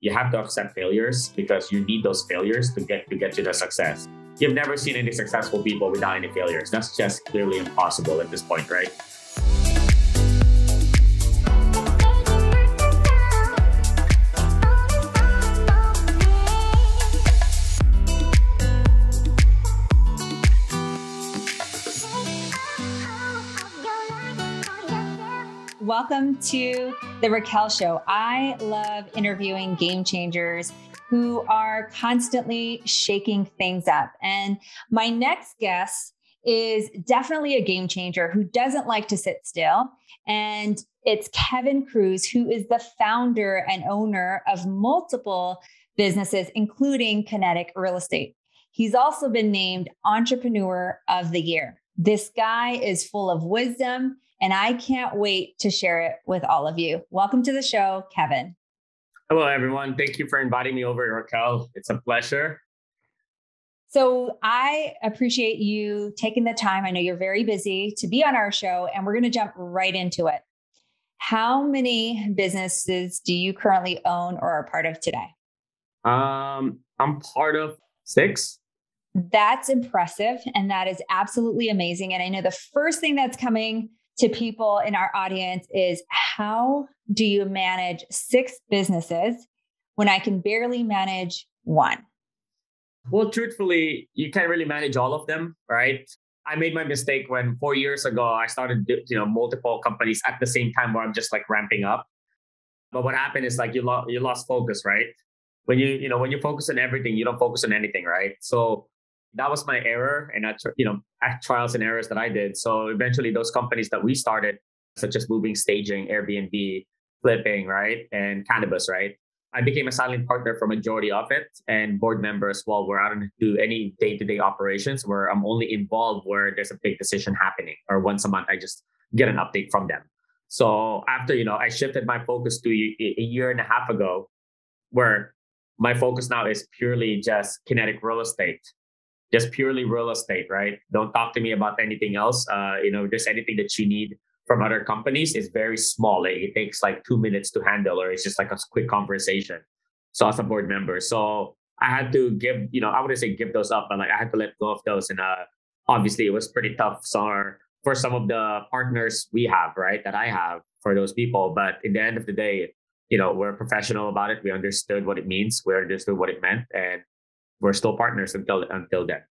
you have to accept failures because you need those failures to get to get you the success. You've never seen any successful people without any failures. That's just clearly impossible at this point, right? Welcome to the Raquel Show. I love interviewing game changers who are constantly shaking things up. And my next guest is definitely a game changer who doesn't like to sit still. And it's Kevin Cruz, who is the founder and owner of multiple businesses, including Kinetic Real Estate. He's also been named Entrepreneur of the Year. This guy is full of wisdom and I can't wait to share it with all of you. Welcome to the show, Kevin. Hello, everyone. Thank you for inviting me over, Raquel. It's a pleasure. So, I appreciate you taking the time. I know you're very busy to be on our show, and we're going to jump right into it. How many businesses do you currently own or are part of today? Um, I'm part of six. That's impressive. And that is absolutely amazing. And I know the first thing that's coming to people in our audience is how do you manage six businesses when I can barely manage one? Well, truthfully, you can't really manage all of them, right? I made my mistake when four years ago I started, you know, multiple companies at the same time where I'm just like ramping up. But what happened is like you lost you lost focus, right? When you you know when you focus on everything, you don't focus on anything, right? So that was my error. And that's you know trials and errors that i did. So eventually those companies that we started such as moving staging airbnb flipping right and cannabis right i became a silent partner for majority of it and board member as well where i don't do any day-to-day operations where i'm only involved where there's a big decision happening or once a month i just get an update from them. So after you know i shifted my focus to a year and a half ago where my focus now is purely just kinetic real estate just purely real estate, right? Don't talk to me about anything else. Uh, you know, just anything that you need from other companies is very small. Like, it takes like two minutes to handle, or it's just like a quick conversation. So as a board member, so I had to give, you know, I wouldn't say give those up, but like I had to let go of those. And uh, obviously, it was pretty tough. For some of the partners we have, right, that I have for those people. But in the end of the day, you know, we're professional about it. We understood what it means. We understood what it meant, and we're still partners until until then.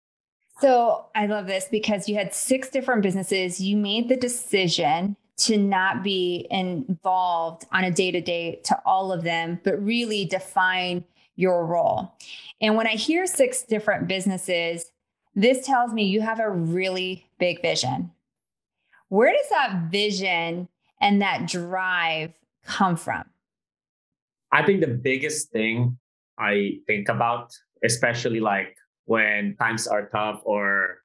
So I love this because you had six different businesses. You made the decision to not be involved on a day to day to all of them, but really define your role. And when I hear six different businesses, this tells me you have a really big vision. Where does that vision and that drive come from? I think the biggest thing I think about especially like when times are tough or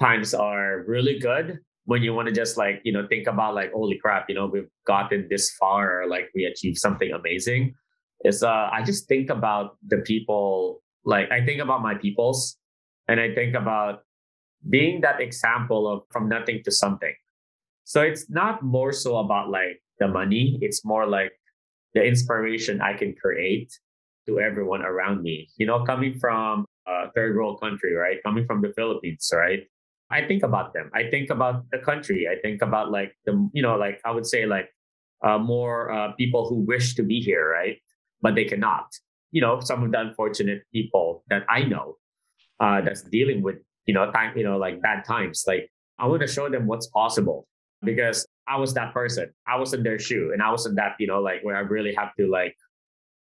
times are really good when you want to just like you know think about like holy crap you know we've gotten this far or like we achieved something amazing. Is uh i just think about the people like i think about my peoples and i think about being that example of from nothing to something. So it's not more so about like the money it's more like the inspiration i can create to everyone around me. You know, coming from a third world country, right? Coming from the Philippines, right? I think about them. I think about the country. I think about like the, you know, like I would say like uh, more uh, people who wish to be here, right? But they cannot. You know, some of the unfortunate people that I know uh, that's dealing with, you know, time, you know, like bad times. Like I want to show them what's possible because I was that person. I was in their shoe and I was in that, you know, like where I really have to like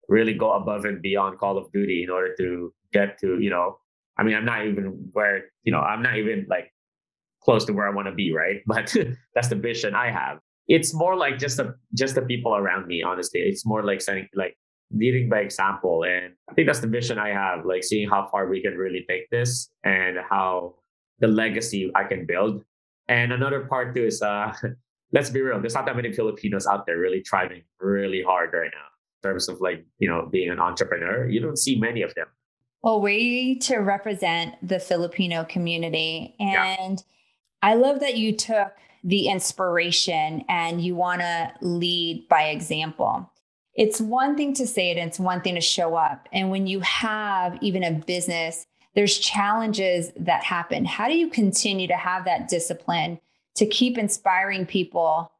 really go above and beyond Call of Duty in order to get to, you know, I mean, I'm not even where, you know, I'm not even like close to where I want to be, right? But that's the vision I have. It's more like just the just the people around me, honestly. It's more like setting like leading by example. And I think that's the vision I have, like seeing how far we can really take this and how the legacy I can build. And another part too is uh let's be real, there's not that many Filipinos out there really thriving really hard right now terms of like, you know, being an entrepreneur. You don't see many of them. Well, way to represent the Filipino community. And yeah. I love that you took the inspiration and you want to lead by example. it's one thing to say it and it's one thing to show up. And when you have even a business, there's challenges that happen. How do you continue to have that discipline to keep inspiring people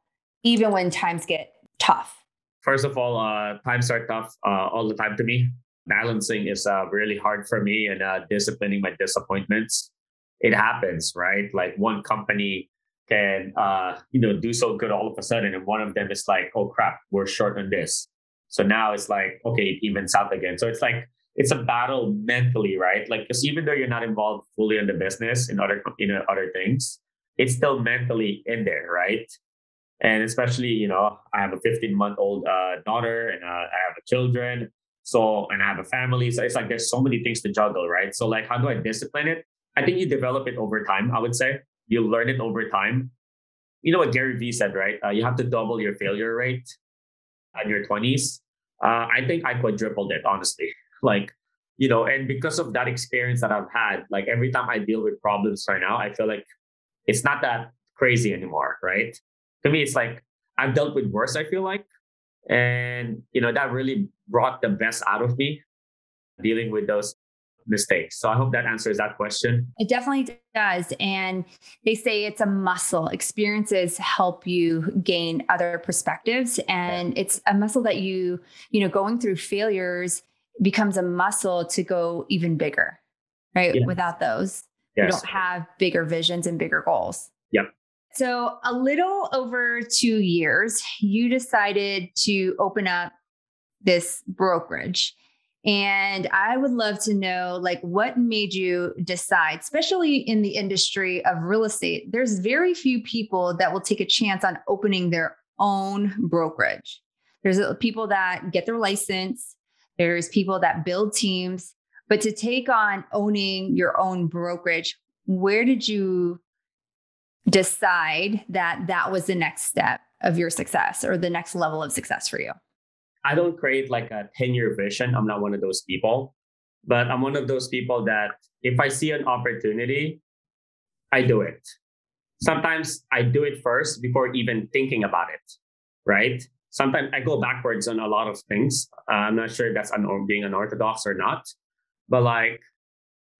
even when times get tough? First of all, uh, times are tough uh, all the time to me. Balancing is uh, really hard for me and uh, disciplining my disappointments. It happens, right? Like one company can, uh, you know, do so good all of a sudden, and one of them is like, "Oh crap, we're short on this." So now it's like, okay, it evens out again. So it's like it's a battle mentally, right? Like, because even though you're not involved fully in the business in other you know other things, it's still mentally in there, right? And especially, you know, I have a 15 month old uh, daughter and uh, I have children. So, and I have a family. So it's like there's so many things to juggle, right? So, like, how do I discipline it? I think you develop it over time, I would say. You learn it over time. You know what Gary Vee said, right? Uh, you have to double your failure rate in your 20s. Uh, I think I quadrupled it, honestly. Like, you know, and because of that experience that I've had, like every time I deal with problems right now, I feel like it's not that crazy anymore, right? To me, it's like I've dealt with worse, I feel like. And, you know, that really brought the best out of me dealing with those mistakes. So I hope that answers that question. It definitely does. And they say it's a muscle. Experiences help you gain other perspectives. And it's a muscle that you, you know, going through failures becomes a muscle to go even bigger, right? Without those, yes. you don't have bigger visions and bigger goals. Yep. So, a little over two years, you decided to open up this brokerage. And I would love to know like what made you decide, especially in the industry of real estate. There's very few people that will take a chance on opening their own brokerage. There's people that get their license, there's people that build teams, but to take on owning your own brokerage, where did you decide that that was the next step of your success or the next level of success for you? I don't create like a 10 year vision. I'm not one of those people, but I'm one of those people that if I see an opportunity, I do it. Sometimes I do it first before even thinking about it, right? Sometimes I go backwards on a lot of things. Uh, I'm not sure if that's un- being unorthodox or not, but like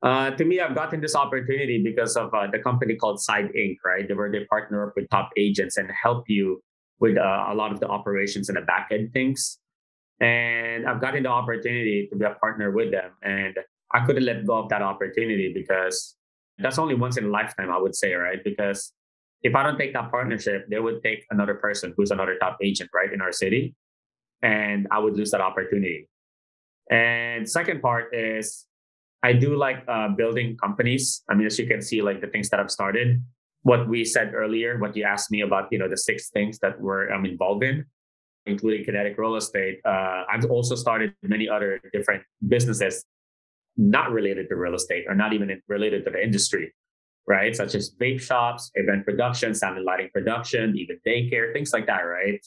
uh, to me, I've gotten this opportunity because of uh, the company called Side Inc. Right, where they partner up with top agents and help you with uh, a lot of the operations and the back end things. And I've gotten the opportunity to be a partner with them. And I couldn't let go of that opportunity because that's only once in a lifetime, I would say, right? Because if I don't take that partnership, they would take another person who's another top agent, right, in our city. And I would lose that opportunity. And second part is I do like uh, building companies. I mean, as you can see, like the things that I've started, what we said earlier, what you asked me about, you know, the six things that we're I'm involved in including kinetic real estate. Uh, I've also started many other different businesses not related to real estate or not even related to the industry, right? Such as vape shops, event production, sound and lighting production, even daycare, things like that, right?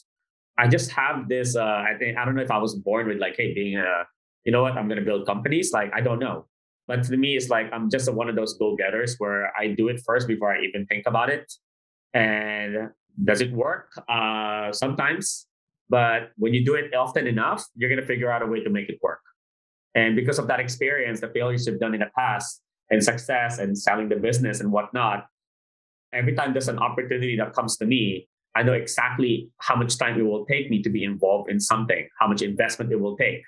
I just have this. Uh, I think I don't know if I was born with like, hey, being a, you know what, I'm gonna build companies. Like I don't know, but to me, it's like I'm just one of those go-getters where I do it first before I even think about it. And does it work? Uh, sometimes but when you do it often enough, you're going to figure out a way to make it work. And because of that experience, the failures you've done in the past and success and selling the business and whatnot, every time there's an opportunity that comes to me, I know exactly how much time it will take me to be involved in something, how much investment it will take,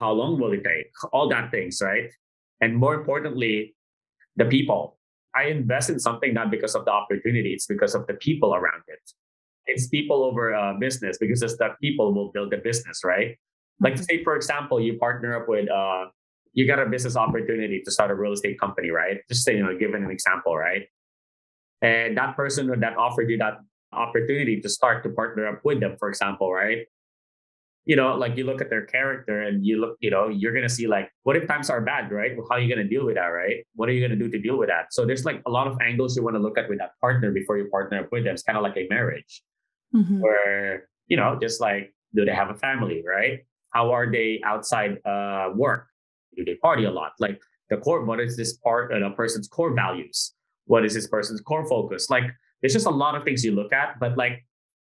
how long will it take, all that things, right? And more importantly, the people. I invest in something not because of the opportunity, it's because of the people around it it's people over uh, business because it's the people will build the business, right? Like mm-hmm. say, for example, you partner up with uh, you got a business opportunity to start a real estate company, right? Just say, you know, given an example, right? And that person that offered you that opportunity to start to partner up with them, for example, right? You know, like you look at their character and you look, you know, you're gonna see like, what if times are bad, right? Well, how are you gonna deal with that, right? What are you gonna do to deal with that? So there's like a lot of angles you want to look at with that partner before you partner up with them. It's kind of like a marriage mm-hmm. where you know just like do they have a family right how are they outside uh, work do they party a lot like the core what is this part of a person's core values what is this person's core focus like there's just a lot of things you look at but like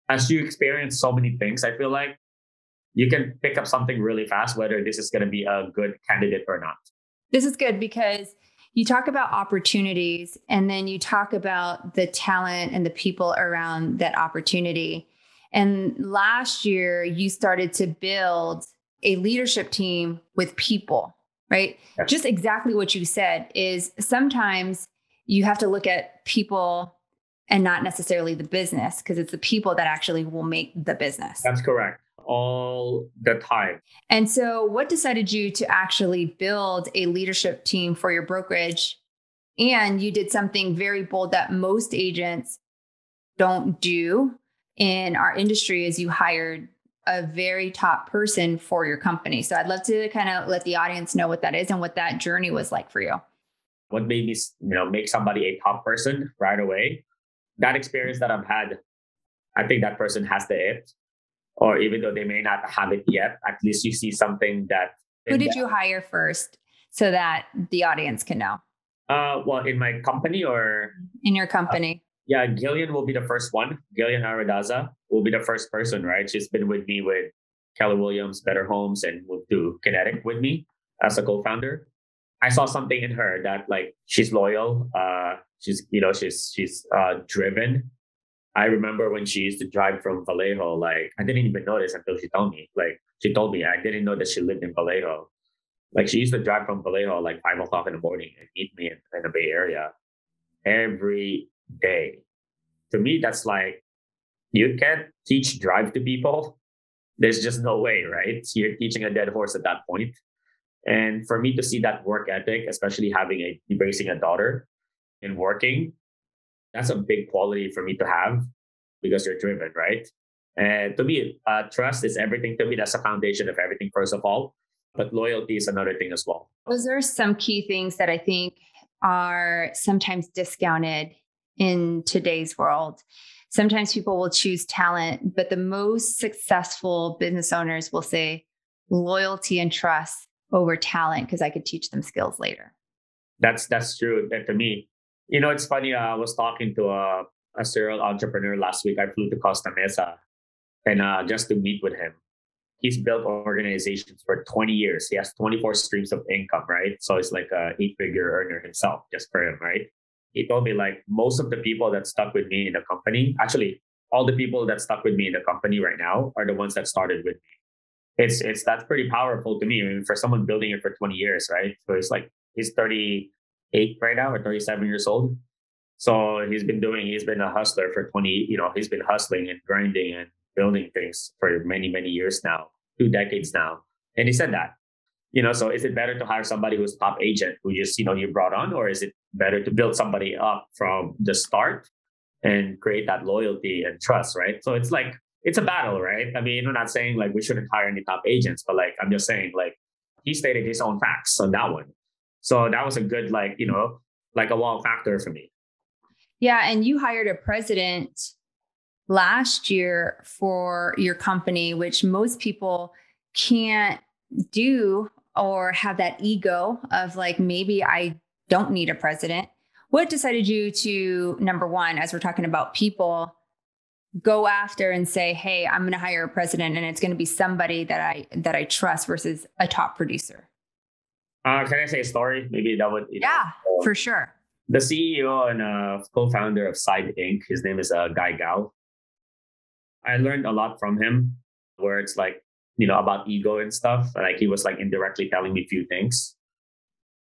as you experience so many things i feel like you can pick up something really fast, whether this is going to be a good candidate or not. This is good because you talk about opportunities and then you talk about the talent and the people around that opportunity. And last year, you started to build a leadership team with people, right? Yes. Just exactly what you said is sometimes you have to look at people and not necessarily the business because it's the people that actually will make the business. That's correct. All the time. And so, what decided you to actually build a leadership team for your brokerage? And you did something very bold that most agents don't do in our industry is you hired a very top person for your company. So I'd love to kind of let the audience know what that is and what that journey was like for you. What made me, you know, make somebody a top person right away? That experience that I've had, I think that person has the it. Or even though they may not have it yet, at least you see something that. Who did you hire first so that the audience can know? Uh, well, in my company or in your company. Yeah, Gillian will be the first one. Gillian Aradaza will be the first person, right? She's been with me with Keller Williams, Better Homes, and moved to Kinetic with me as a co-founder. I saw something in her that like she's loyal. Uh, she's you know she's she's uh, driven. I remember when she used to drive from Vallejo. Like I didn't even notice until she told me. Like she told me I didn't know that she lived in Vallejo. Like she used to drive from Vallejo like five o'clock in the morning and meet me in, in the Bay Area every day. To me, that's like you can't teach drive to people. There's just no way, right? You're teaching a dead horse at that point. And for me to see that work ethic, especially having a embracing a daughter and working, that's a big quality for me to have because you're driven, right? And to me, uh, trust is everything. To me, that's the foundation of everything, first of all. But loyalty is another thing as well. Those are some key things that I think are sometimes discounted in today's world. Sometimes people will choose talent, but the most successful business owners will say loyalty and trust over talent because I could teach them skills later. That's that's true. And to me, you know, it's funny. Uh, I was talking to a, a serial entrepreneur last week. I flew to Costa Mesa and uh, just to meet with him. He's built organizations for 20 years. He has 24 streams of income, right? So it's like a eight figure earner himself just for him, right? he told me like most of the people that stuck with me in the company, actually all the people that stuck with me in the company right now are the ones that started with me. It's it's that's pretty powerful to me. I mean, for someone building it for 20 years, right? So it's like he's 38 right now or 37 years old. So he's been doing, he's been a hustler for 20, you know, he's been hustling and grinding and building things for many, many years now, two decades now. And he said that you know so is it better to hire somebody who's top agent who just you know you brought on or is it better to build somebody up from the start and create that loyalty and trust right so it's like it's a battle right i mean i'm not saying like we shouldn't hire any top agents but like i'm just saying like he stated his own facts on that one so that was a good like you know like a wow factor for me yeah and you hired a president last year for your company which most people can't do or have that ego of like, maybe I don't need a president. What decided you to, number one, as we're talking about people, go after and say, hey, I'm going to hire a president and it's going to be somebody that I that I trust versus a top producer? Uh, can I say a story? Maybe that would. yeah, know, for sure. The CEO and uh, co-founder of Side Inc. His name is uh, Guy Gal. I learned a lot from him, where it's like you know, about ego and stuff. Like he was like indirectly telling me a few things.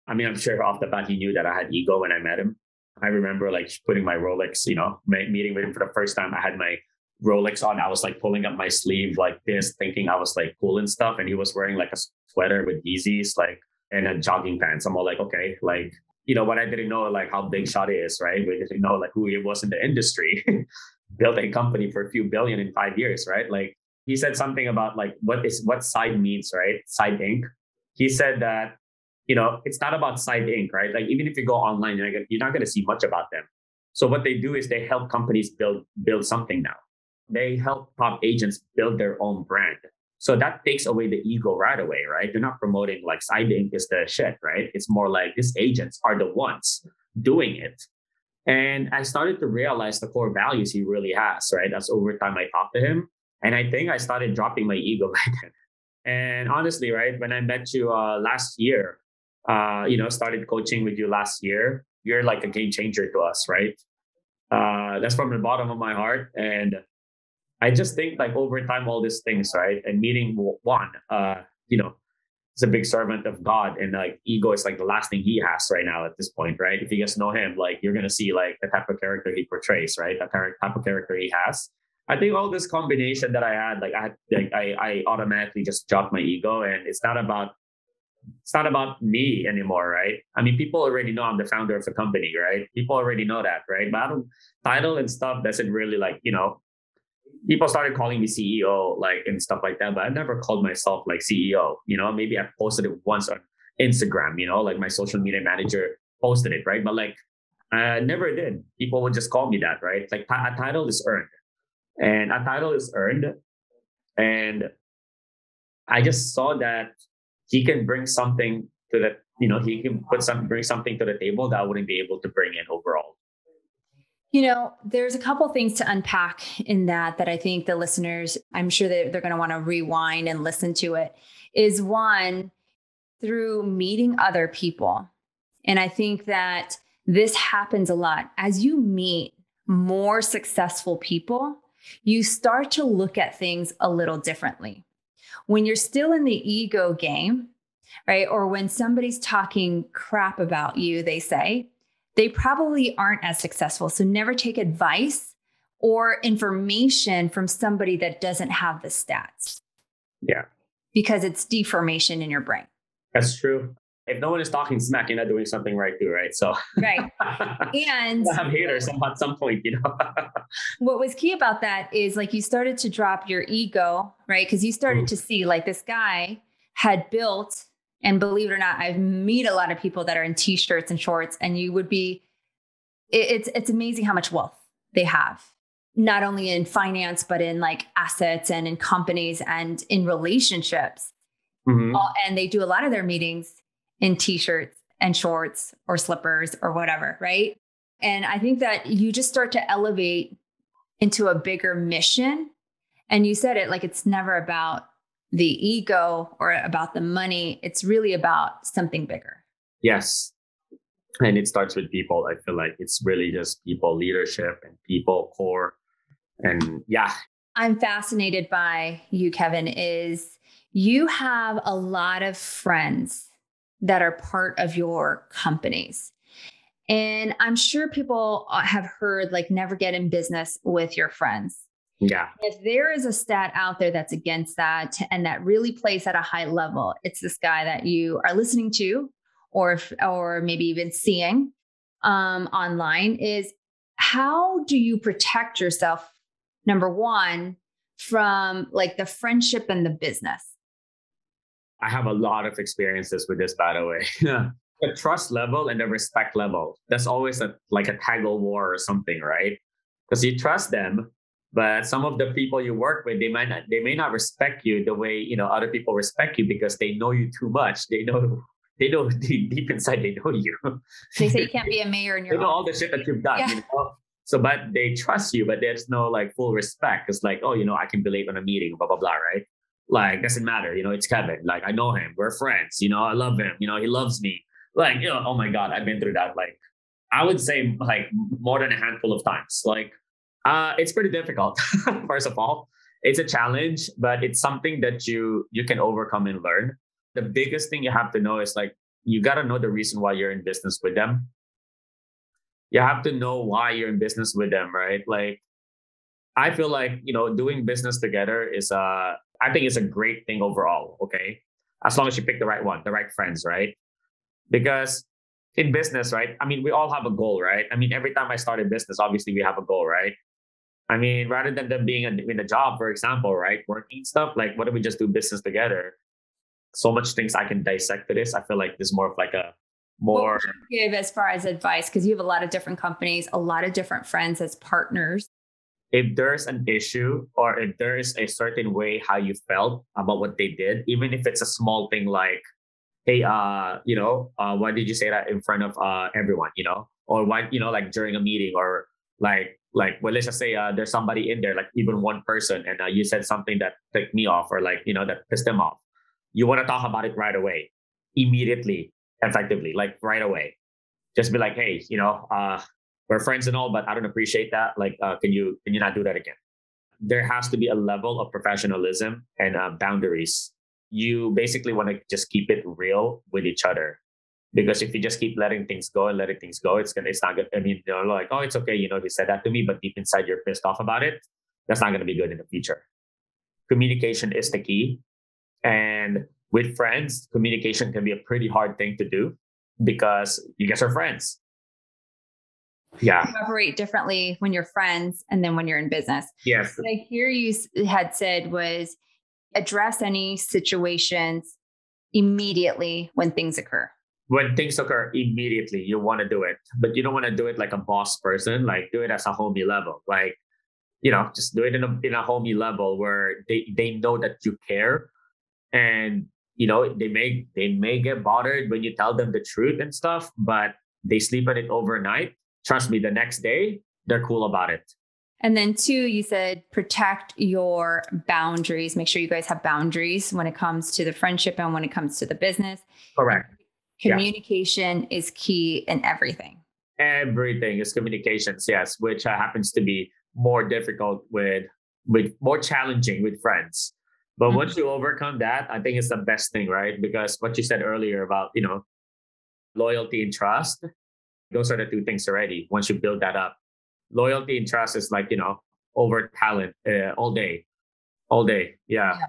I mean, I'm sure off the bat he knew that I had ego when I met him. I remember like putting my Rolex, you know, meeting with him for the first time. I had my Rolex on. I was like pulling up my sleeve like this, thinking I was like cool and stuff. And he was wearing like a sweater with Yeezys, like, and a jogging pants. I'm all like, okay, like, you know, what I didn't know like how big Shot is, right? We didn't know like who he was in the industry. Built a company for a few billion in five years, right? Like he said something about like what is what side means, right? Side Inc. He said that you know it's not about Side Inc. Right? Like even if you go online, you're not going to see much about them. So what they do is they help companies build build something now. They help top agents build their own brand. So that takes away the ego right away, right? They're not promoting like Side Inc. is the shit, right? It's more like these agents are the ones doing it. And I started to realize the core values he really has, right? As over time I talked to him, And I think I started dropping my ego back then. And honestly, right, when I met you uh, last year, uh, you know, started coaching with you last year, you're like a game changer to us, right? Uh, that's from the bottom of my heart. And I just think like over time, all these things, right? And meeting Juan, uh, you know, is a big servant of God, and like ego is like the last thing he has right now at this point, right? If you guys know him, like you're gonna see like the type of character he portrays, right? The type of character he has. I think all this combination that I had, like I had, like I, I automatically just dropped my ego, and it's not about it's not about me anymore, right? I mean, people already know I'm the founder of the company, right? People already know that, right? But I don't title and stuff doesn't really like you know people started calling me CEO, like and stuff like that. But I never called myself like CEO. You know, maybe I posted it once on Instagram. You know, like my social media manager posted it, right? But like I never did. People would just call me that, right? Like a title is earned, and a title is earned, and I just saw that he can bring something to the, you know, he can put some bring something to the table that I wouldn't be able to bring in overall. You know, there's a couple things to unpack in that that I think the listeners, I'm sure that they're going to want to rewind and listen to it. Is one through meeting other people. And I think that this happens a lot. As you meet more successful people, you start to look at things a little differently. When you're still in the ego game, right? Or when somebody's talking crap about you, they say, they probably aren't as successful. So never take advice or information from somebody that doesn't have the stats. Yeah. Because it's deformation in your brain. That's true. If no one is talking smack, you're not doing something right too, right? So right. And I have haters at some point, you know. what was key about that is like you started to drop your ego, right? Because you started mm-hmm. to see like this guy had built and believe it or not, I meet a lot of people that are in t-shirts and shorts, and you would be, it's it's amazing how much wealth they have, not only in finance but in like assets and in companies and in relationships. Mm-hmm. All, and they do a lot of their meetings in t-shirts and shorts or slippers or whatever, right? And I think that you just start to elevate into a bigger mission. And you said it like it's never about the ego or about the money. It's really about something bigger. Yes. And it starts with people. I feel like it's really just people leadership and people core. And yeah. I'm fascinated by you, Kevin, is you have a lot of friends that are part of your companies. And I'm sure people uh, have heard like never get in business with your friends. Yeah. If there is a stat out there that's against that and that really plays at a high level, it's this guy that you are listening to or or maybe even seeing um, online is how do you protect yourself number 1 from like the friendship and the business? I have a lot of experiences with this by the way. the trust level and the respect level. That's always a like a tag of war or something, right? Because you trust them, but some of the people you work with they might not they may not respect you the way you know other people respect you because they know you too much. They know they know deep inside they know you. They say you can't be a mayor in your they know all the shit that you've done yeah. you know? So but they trust you but there's no like full respect. It's like oh you know i can be late on a meeting blah blah blah right? Like doesn't matter you know it's kevin. Like i know him. We're friends you know? I love him you know? He loves me. Like you know oh my god i've been through that like i would say like more than a handful of times. Like uh, it's pretty difficult. First of all, it's a challenge, but it's something that you you can overcome and learn. The biggest thing you have to know is like you got to know the reason why you're in business with them. You have to know why you're in business with them, right? Like I feel like, you know, doing business together is a I think it's a great thing overall, okay? As long as you pick the right one, the right friends, right? Because in business, right? I mean, we all have a goal, right? I mean, every time I start a business, obviously we have a goal, right? I mean, rather than them being in a job, for example, right, working stuff, like what if we just do business together? So much things I can dissect to this. I feel like this more of like a more what give as far as advice because you have a lot of different companies, a lot of different friends as partners. If there's an issue or if there is a certain way how you felt about what they did, even if it's a small thing like, hey, uh, you know, uh, why did you say that in front of uh everyone, you know, or why, you know, like during a meeting or like like well let's just say uh, there's somebody in there like even one person and uh, you said something that ticked me off or like you know that pissed them off. You want to talk about it right away immediately effectively like right away. Just be like hey you know uh we're friends and all but i don't appreciate that like uh, can you can you not do that again? There has to be a level of professionalism and uh, boundaries. You basically want to just keep it real with each other because if you just keep letting things go and letting things go, it's gonna it's not good. I mean, you're like, oh, it's okay, you know, he said that to me, but deep inside you're pissed off about it. That's not gonna be good in the future. Communication is the key. And with friends, communication can be a pretty hard thing to do because you guys are friends. Yeah. You operate differently when you're friends and then when you're in business. Yes. What I hear you had said was address any situations immediately when things occur when things occur immediately you want to do it but you don't want to do it like a boss person like do it as a homie level like you know just do it in a, in a homie level where they they know that you care and you know they may they may get bothered when you tell them the truth and stuff but they sleep on it overnight. Trust me the next day they're cool about it. And then two you said protect your boundaries make sure you guys have boundaries when it comes to the friendship and when it comes to the business. Correct communication yeah. is key in everything. Everything is communications, yes, which uh, happens to be more difficult with with more challenging with friends. But mm-hmm. once you overcome that, I think it's the best thing, right? Because what you said earlier about, you know, loyalty and trust, those are the two things already. Once you build that up, loyalty and trust is like, you know, over talent uh, all day, all day. Yeah. yeah.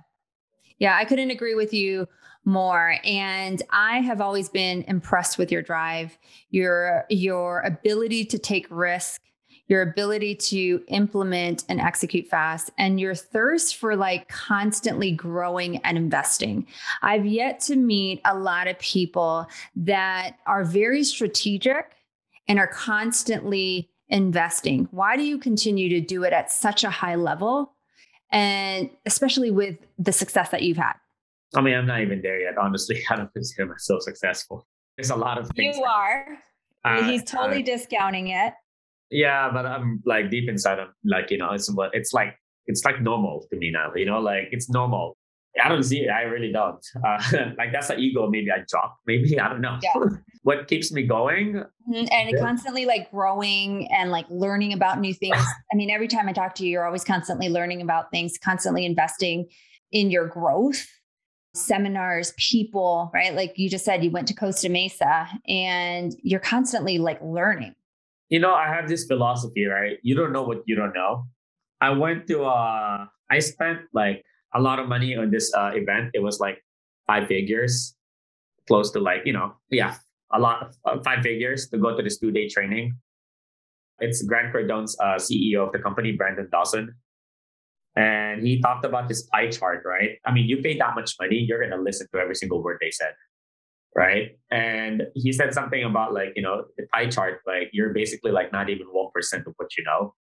Yeah, I couldn't agree with you more and i have always been impressed with your drive your your ability to take risk your ability to implement and execute fast and your thirst for like constantly growing and investing. I've yet to meet a lot of people that are very strategic and are constantly investing. Why do you continue to do it at such a high level? And especially with the success that you've had. I mean, I'm not even there yet. Honestly, I don't consider myself successful. There's a lot of things. You are. Uh, He's totally uh, discounting it. Yeah, but I'm like deep inside. I'm like, you know, it's what it's like it's like normal to me now. You know, like it's normal. I don't see it. I really don't. Uh, like that's an ego. Maybe I drop. Maybe I don't know. Yeah. what keeps me going? Mm-hmm. And yeah. constantly like growing and like learning about new things. I mean, every time I talk to you, you're always constantly learning about things, constantly investing in your growth seminars, people, right? Like you just said, you went to Costa Mesa and you're constantly like learning. You know, I have this philosophy, right? You don't know what you don't know. I went to, uh, I spent like a lot of money on this uh, event. It was like five figures, close to like, you know, yeah, a lot of uh, five figures to go to this two day training. It's Grant Cardone's uh, CEO of the company, Brandon Dawson and he talked about this pie chart, right? I mean, you pay that much money, you're going to listen to every single word they said, right? And he said something about like, you know, the pie chart, like you're basically like not even 1% of what you know.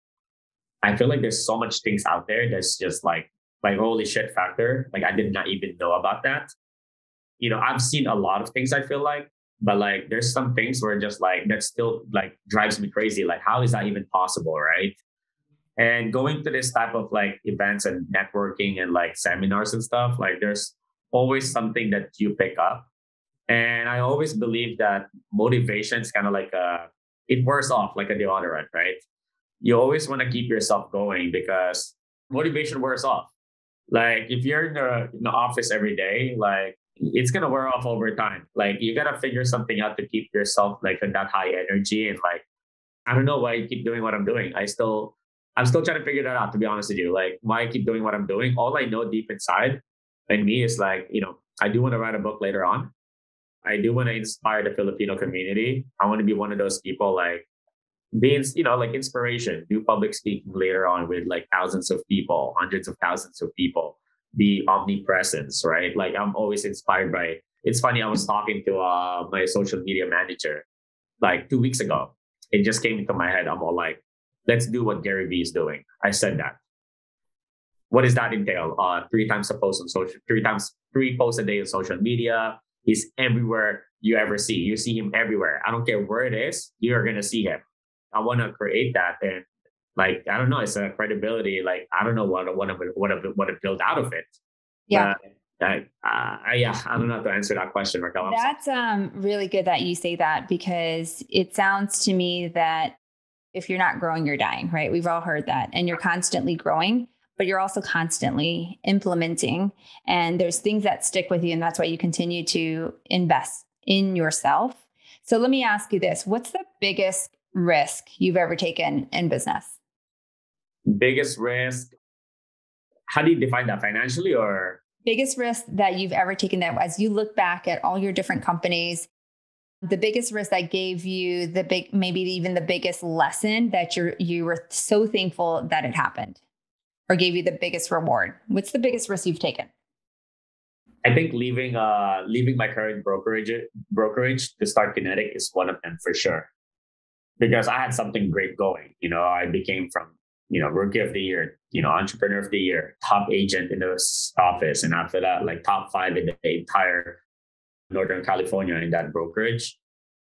I feel like there's so much things out there that's just like, like holy shit factor. Like I did not even know about that. You know, I've seen a lot of things I feel like, but like there's some things where just like that still like drives me crazy. Like, how is that even possible, right? And going to this type of like events and networking and like seminars and stuff, like there's always something that you pick up. And I always believe that motivation is kind of like a, it wears off like a deodorant, right? You always want to keep yourself going because motivation wears off. Like if you're in the, in the office every day, like it's gonna wear off over time. Like you gotta figure something out to keep yourself like in that high energy and like I don't know why you keep doing what I'm doing. I still I'm still trying to figure that out, to be honest with you. Like, why I keep doing what I'm doing. All I know deep inside in me is like, you know, I do want to write a book later on. I do want to inspire the Filipino community. I want to be one of those people like being, you know, like inspiration, do public speaking later on with like thousands of people, hundreds of thousands of people, be omnipresence, right? Like I'm always inspired by it's funny, I was talking to uh, my social media manager like two weeks ago. It just came into my head. I'm all like, let's do what Gary Vee is doing. I said that. What does that entail? Uh, three times a post on social, three times, three posts a day on social media. He's everywhere you ever see. You see him everywhere. I don't care where it is, you're gonna see him. I want to create that, and like I don't know, it's a credibility. Like I don't know what what what what it built out of it. Yeah. But, uh, uh, yeah, I don't know how to answer that question, Raquel. That's um really good that you say that because it sounds to me that if you're not growing, you're dying, right? We've all heard that, and you're constantly growing, but you're also constantly implementing, and there's things that stick with you, and that's why you continue to invest in yourself. So let me ask you this: What's the biggest risk you've ever taken in business? biggest risk how do you define that financially or? Biggest risk that you've ever taken that as you look back at all your different companies the biggest risk that gave you the big maybe even the biggest lesson that you're you were so thankful that it happened or gave you the biggest reward? What's the biggest risk you've taken? I think leaving uh leaving my current brokerage brokerage to start kinetic is one of them for sure because i had something great going you know i became from you know, rookie of the year, you know, entrepreneur of the year, top agent in the office. And after that, like top five in the entire Northern California in that brokerage.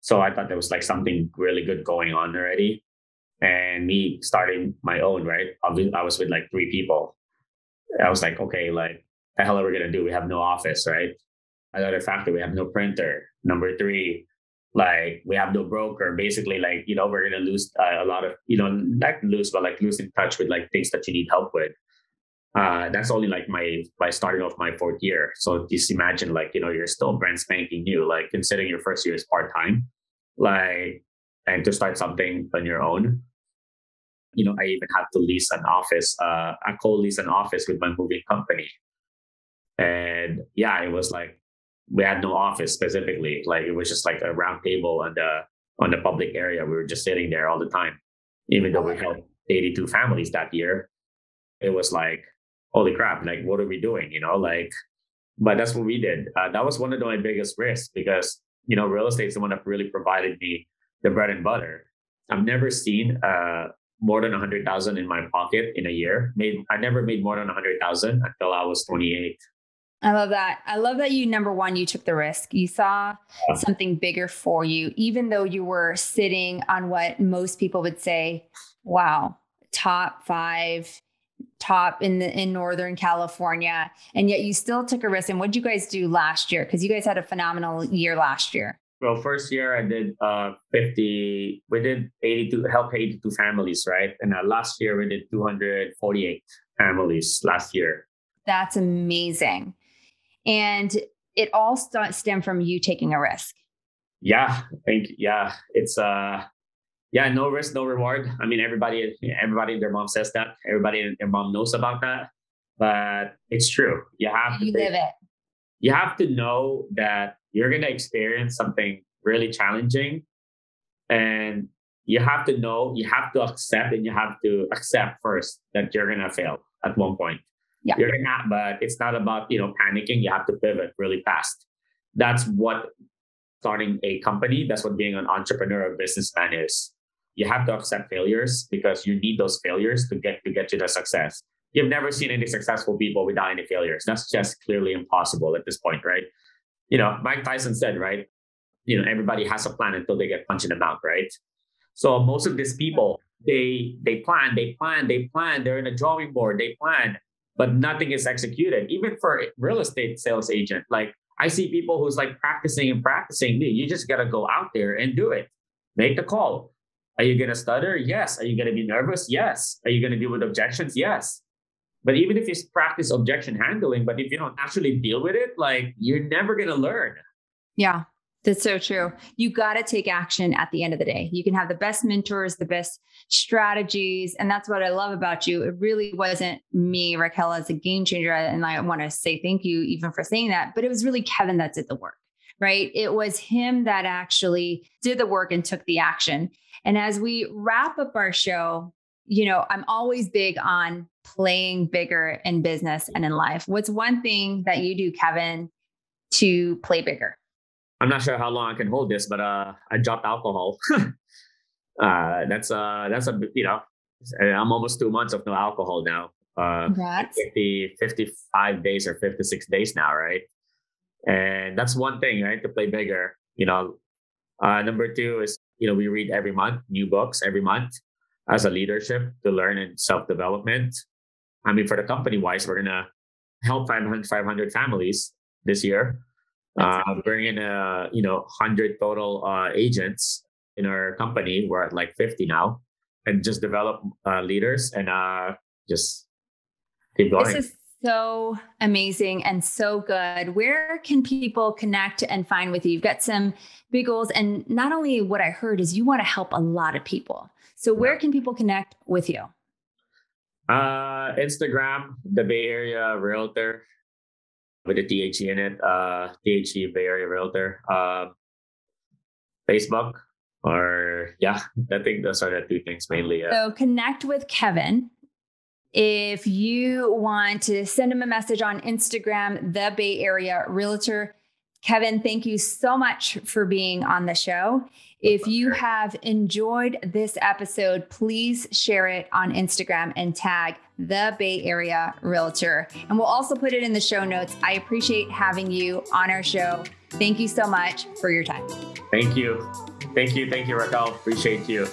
So I thought there was like something really good going on already. And me starting my own, right? I was with like three people. I was like, okay, like, the hell are we going to do? We have no office, right? Another factor, we have no printer. Number three, like we have no broker. Basically like you know we're gonna lose uh, a lot of you know not lose but like lose in touch with like things that you need help with. Uh, that's only like my by starting off my fourth year. So just imagine like you know you're still brand spanking new like considering your first year is part-time. Like and to start something on your own you know i even had to lease an office uh i co-lease an office with my moving company. And yeah it was like we had no office specifically. Like it was just like a round table on the on the public area. We were just sitting there all the time. Even though we helped 82 families that year, it was like, holy crap, like what are we doing? You know, like, but that's what we did. Uh, that was one of my biggest risks because, you know, real estate is the one that really provided me the bread and butter. I've never seen uh, more than 100,000 in my pocket in a year. Made I never made more than 100,000 until I was 28. I love that. I love that you, number one, you took the risk. You saw something bigger for you, even though you were sitting on what most people would say, wow, top five, top in the in Northern California. And yet you still took a risk. And what did you guys do last year? Because you guys had a phenomenal year last year. Well, first year I did uh 50, we did 82, help 82 families, right? And uh, last year we did 248 families last year. That's amazing. And it all st- stemmed from you taking a risk. Yeah, I think yeah, it's uh yeah, no risk, no reward. I mean, everybody, everybody their mom says that. Everybody their mom knows about that, but it's true. You have to live it. You have to know that you're gonna experience something really challenging, and you have to know, you have to accept, and you have to accept first that you're gonna fail at one point. Yeah. You're not, but it's not about, you know, panicking. You have to pivot really fast. That's what starting a company, that's what being an entrepreneur or businessman is. You have to accept failures because you need those failures to get to get to the success. You've never seen any successful people without any failures. That's just clearly impossible at this point, right? You know, Mike Tyson said, right? You know, everybody has a plan until they get punched in the mouth, right? So most of these people, they they plan, they plan, they plan. They're in a drawing board, they plan, but nothing is executed. Even for real estate sales agent, like I see people who's like practicing and practicing. You just gotta go out there and do it. Make the call. Are you gonna stutter? Yes. Are you gonna be nervous? Yes. Are you gonna deal with objections? Yes. But even if you practice objection handling, but if you don't actually deal with it, like you're never gonna learn. Yeah. That's so true. You got to take action at the end of the day. You can have the best mentors, the best strategies. And that's what I love about you. It really wasn't me, Raquel, as a game changer. And I want to say thank you even for saying that. But it was really Kevin that did the work, right? It was him that actually did the work and took the action. And as we wrap up our show, you know, I'm always big on playing bigger in business and in life. What's one thing that you do, Kevin, to play bigger? I'm not sure how long I can hold this, but uh, I dropped alcohol. uh, that's uh, that's a you know, I'm almost two months of no alcohol now. Uh, 50, 55 days or 56 days now, right? And that's one thing, right? To play bigger, you know. Uh, number two is you know we read every month new books every month. as a leadership to learn and self development. I mean, for the company wise, we're gonna help 500, 500 families this year. Uh, bring in a you know 100 total uh, agents in our company. We're at like 50 now, and just develop uh, leaders and uh, just keep going. This is so amazing and so good. Where can people connect and find with you? You've got some big goals, and not only what I heard is you want to help a lot of people. So where can people connect with you? Uh, Instagram, the Bay Area Realtor with the THE in it. Uh, THE Bay Area Realtor. Uh, Facebook, or yeah, I think those are the two things mainly. Yeah. So connect with Kevin. If you want to send him a message on Instagram, the Bay Area Realtor. Kevin, thank you so much for being on the show. If you have enjoyed this episode, please share it on Instagram and tag the Bay Area Realtor. And we'll also put it in the show notes. I appreciate having you on our show. Thank you so much for your time. Thank you. Thank you. Thank you, Raquel. Appreciate you.